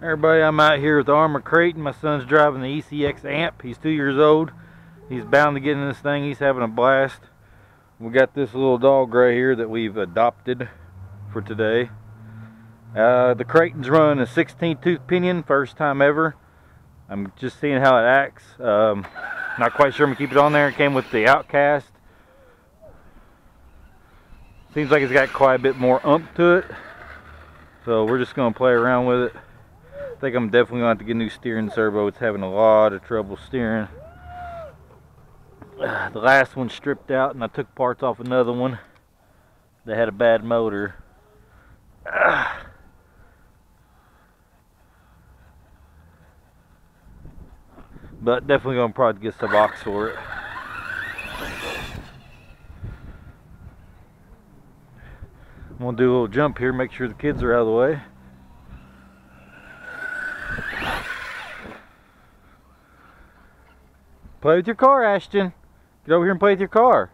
Everybody, I'm out here with Arrma Kraton. My son's driving the ECX Amp. He's two years old. He's bound to get in this thing. He's having a blast. We got this little dog right here that we've adopted for today. Uh, the Kraton's run a 16 tooth pinion, first time ever. I'm just seeing how it acts. Um, not quite sure I'm gonna keep it on there. It came with the Outcast. Seems like it's got quite a bit more ump to it. So we're just gonna play around with it. I think I'm definitely going to have to get a new steering servo. It's having a lot of trouble steering. The last one stripped out and I took parts off another one that had a bad motor. But definitely going to probably get some box for it. I'm going to do a little jump here, make sure the kids are out of the way. Play with your car, Ashton. Get over here and play with your car.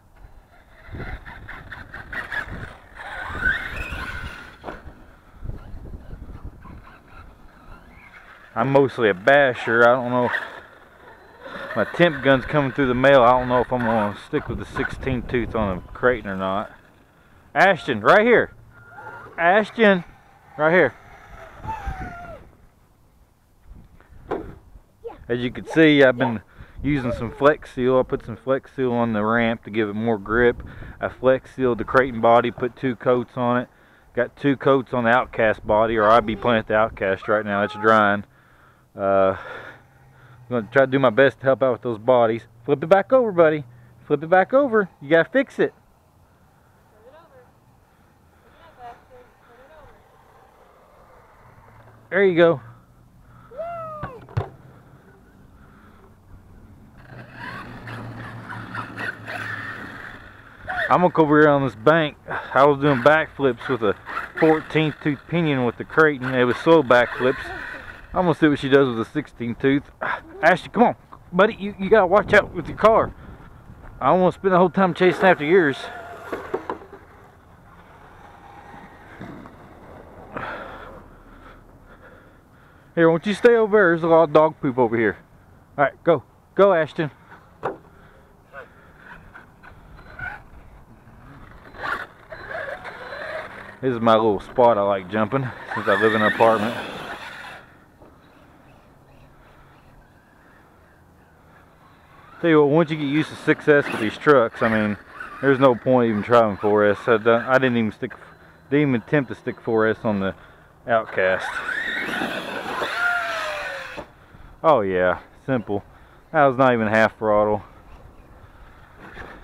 I'm mostly a basher. I don't know. My temp gun's coming through the mail. I don't know if I'm going to stick with the 16 tooth on the Kraton or not. Ashton, right here. Ashton, right here. As you can see, I've been using some flex seal. I put some flex seal on the ramp to give it more grip. I flex sealed the Kraton body, put two coats on it. Got two coats on the Outcast body, or I'd be playing with the Outcast right now. It's drying. Uh, I'm going to try to do my best to help out with those bodies. Flip it back over, buddy. Flip it back over. You got to fix it. There you go. I'm gonna go over here on this bank. I was doing backflips with a 14 tooth pinion with the Kraton. It was slow backflips. I'm gonna see what she does with a 16 tooth. Ashley, come on, buddy. You, you gotta watch out with your car. I don't want to spend the whole time chasing after yours. Here, won't you stay over there? There's a lot of dog poop over here. All right, go. Go, Ashton. This is my little spot I like jumping since I live in an apartment. Tell you what, once you get used to 6S with these trucks, I mean, there's no point even trying 4S. I, I didn't even stick, didn't even attempt to stick 4S on the Outcast. Oh yeah, simple. That was not even half throttle.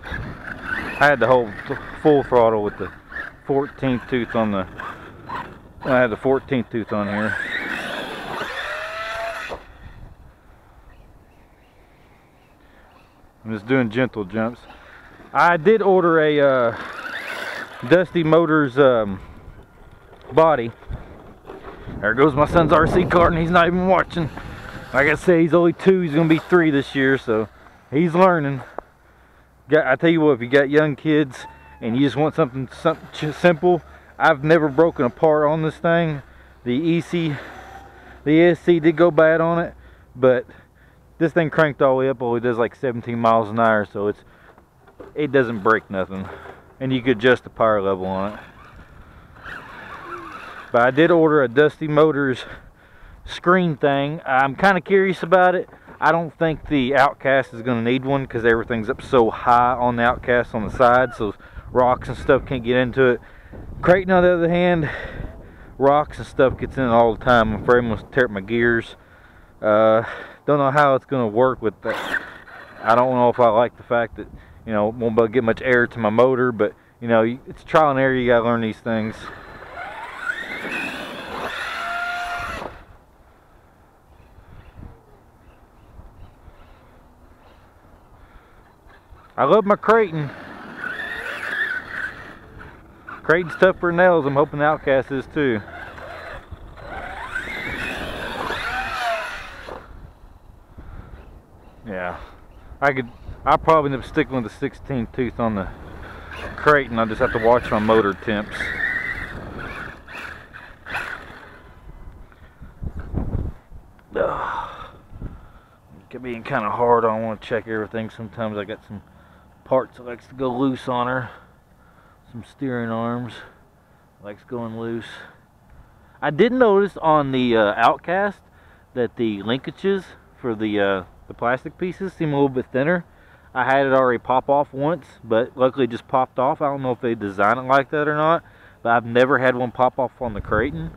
I had the whole full throttle with the 14th tooth on the I had the 14th tooth on here. I'm just doing gentle jumps. I did order a uh, Dusty Motors um, body. There goes my son's RC cart and he's not even watching. Like I say he's only two he's gonna be three this year so he's learning. I tell you what if you got young kids and you just want something, simple, I've never broken a part on this thing. The EC, the ESC did go bad on it, but this thing cranked all the way up, only does like 17 miles an hour, so it's it doesn't break nothing. And you could adjust the power level on it. But I did order a Dusty Motors screen thing. I'm kind of curious about it. I don't think the Outcast is going to need one because everything's up so high on the Outcast on the side. So rocks and stuff can't get into it. Kraton on the other hand, rocks and stuff gets in all the time. I'm afraid I'm to tear up my gears. Uh, don't know how it's going to work with that. I don't know if I like the fact that, you know, won't get much air to my motor, but, you know, it's trial and error. You got to learn these things. I love my Kraton. Kraton's tough for nails. I'm hoping the Outcast is too. Yeah. I could, I probably end up sticking with the 16 tooth on the Kraton. I just have to watch my motor temps. it being kind of hard. I want to check everything. Sometimes I got some parts that likes to go loose on her. Some steering arms likes going loose. I did notice on the uh, Outcast that the linkages for the uh, the plastic pieces seem a little bit thinner. I had it already pop off once, but luckily it just popped off. I don't know if they designed it like that or not, but I've never had one pop off on the Kraton.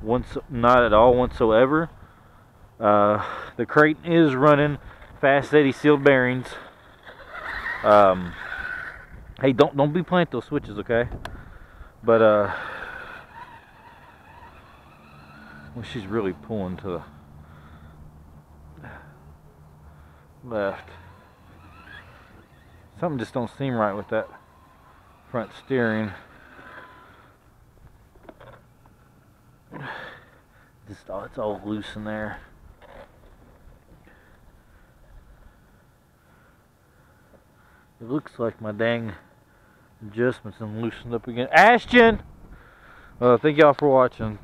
Once, not at all whatsoever. Uh, the Kraton is running Fast Eddy sealed bearings. Um, hey, don't don't be playing those switches, okay? But uh, well, she's really pulling to the left. Something just don't seem right with that front steering. Just oh, it's all loose in there. It looks like my dang adjustments and loosened up again. Ashton! Well, thank y'all for watching.